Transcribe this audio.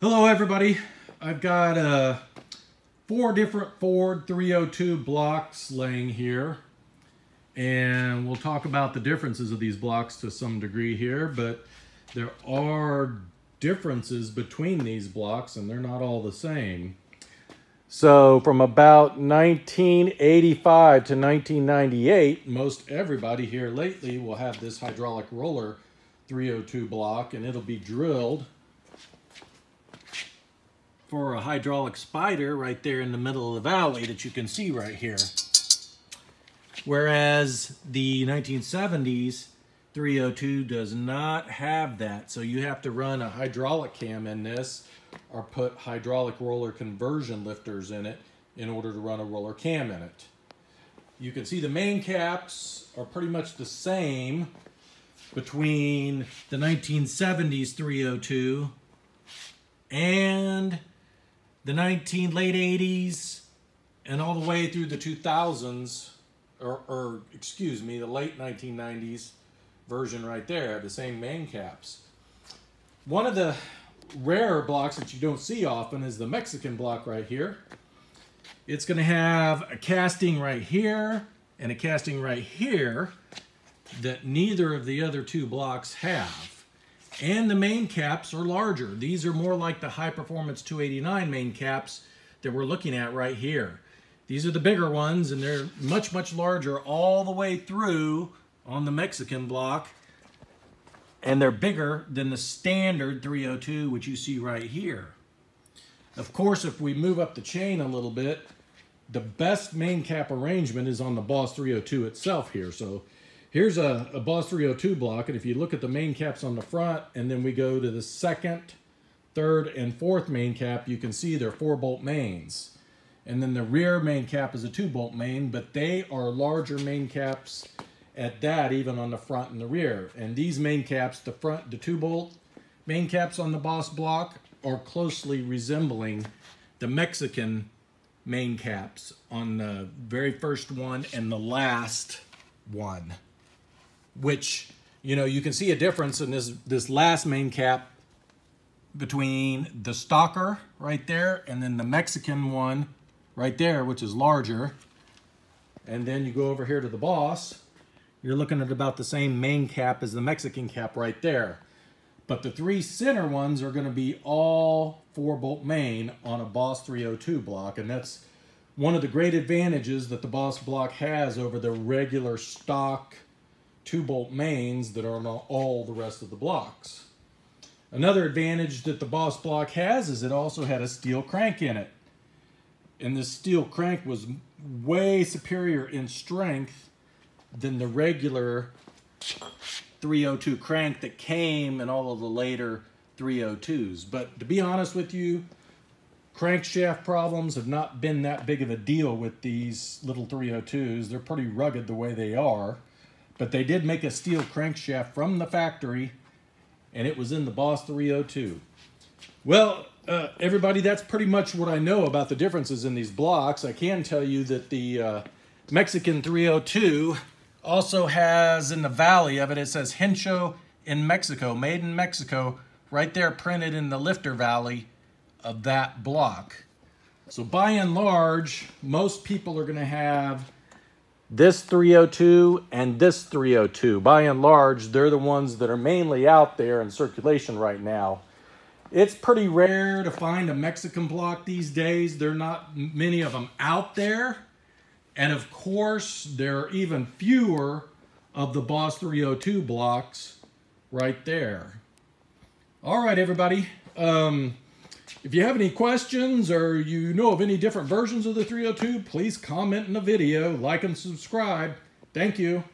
Hello everybody. I've got uh, four different Ford 302 blocks laying here and we'll talk about the differences of these blocks to some degree here but there are differences between these blocks and they're not all the same. So from about 1985 to 1998 most everybody here lately will have this hydraulic roller 302 block and it'll be drilled for a hydraulic spider right there in the middle of the valley that you can see right here. Whereas the 1970s 302 does not have that. So you have to run a hydraulic cam in this or put hydraulic roller conversion lifters in it in order to run a roller cam in it. You can see the main caps are pretty much the same between the 1970s 302 and the 19 late 80s and all the way through the 2000s or, or excuse me the late 1990s version right there the same main caps. One of the rarer blocks that you don't see often is the Mexican block right here. It's going to have a casting right here and a casting right here that neither of the other two blocks have and the main caps are larger. These are more like the High Performance 289 main caps that we're looking at right here. These are the bigger ones and they're much, much larger all the way through on the Mexican block. And they're bigger than the standard 302, which you see right here. Of course, if we move up the chain a little bit, the best main cap arrangement is on the Boss 302 itself here. So Here's a, a Boss 302 block, and if you look at the main caps on the front, and then we go to the second, third, and fourth main cap, you can see they're four bolt mains. And then the rear main cap is a two bolt main, but they are larger main caps at that, even on the front and the rear. And these main caps, the front, the two bolt main caps on the Boss block are closely resembling the Mexican main caps on the very first one and the last one which, you know, you can see a difference in this, this last main cap between the stocker right there and then the Mexican one right there, which is larger. And then you go over here to the Boss, you're looking at about the same main cap as the Mexican cap right there. But the three center ones are gonna be all four bolt main on a Boss 302 block. And that's one of the great advantages that the Boss block has over the regular stock two bolt mains that are on all the rest of the blocks. Another advantage that the Boss block has is it also had a steel crank in it. And this steel crank was way superior in strength than the regular 302 crank that came in all of the later 302s. But to be honest with you, crankshaft problems have not been that big of a deal with these little 302s. They're pretty rugged the way they are. But they did make a steel crankshaft from the factory, and it was in the Boss 302. Well, uh, everybody, that's pretty much what I know about the differences in these blocks. I can tell you that the uh, Mexican 302 also has in the valley of it, it says Hencho in Mexico, made in Mexico, right there printed in the lifter valley of that block. So by and large, most people are going to have this 302 and this 302. By and large, they're the ones that are mainly out there in circulation right now. It's pretty rare to find a Mexican block these days. There are not many of them out there. And of course, there are even fewer of the Boss 302 blocks right there. All right, everybody. Um, if you have any questions or you know of any different versions of the 302, please comment in the video, like and subscribe. Thank you.